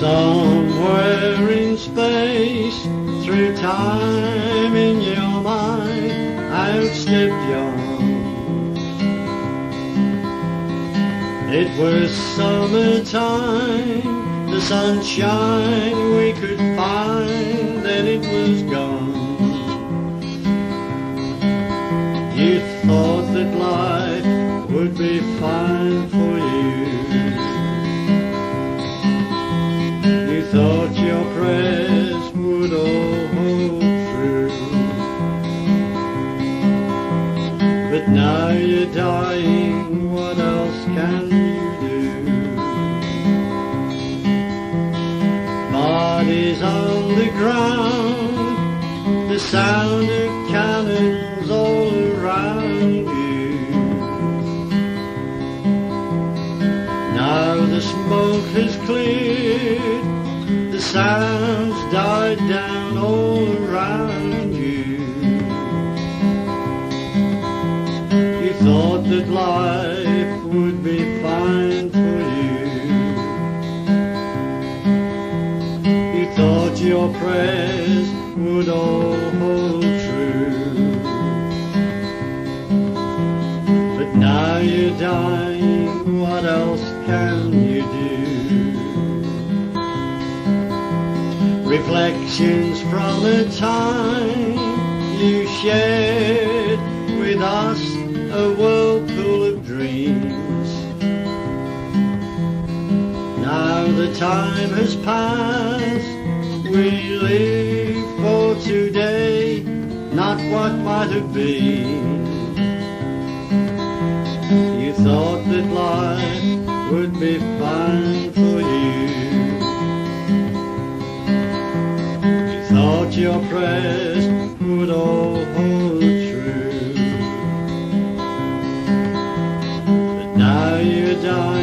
Somewhere in space, through time in your mind, I've slip yon. It was summertime, the sunshine we could find, then it was gone. You thought that life would be fine for But now you're dying, what else can you do? Bodies on the ground, the sound of cannons all around you. Now the smoke has cleared, the sounds died down all around you. That life would be fine for you. You thought your prayers would all hold true. But now you're dying, what else can you do? Reflections from a time you shared with us, time has passed, we live for today, not what might have been. You thought that life would be fine for you. You thought your prayers would all hold true. But now you're dying.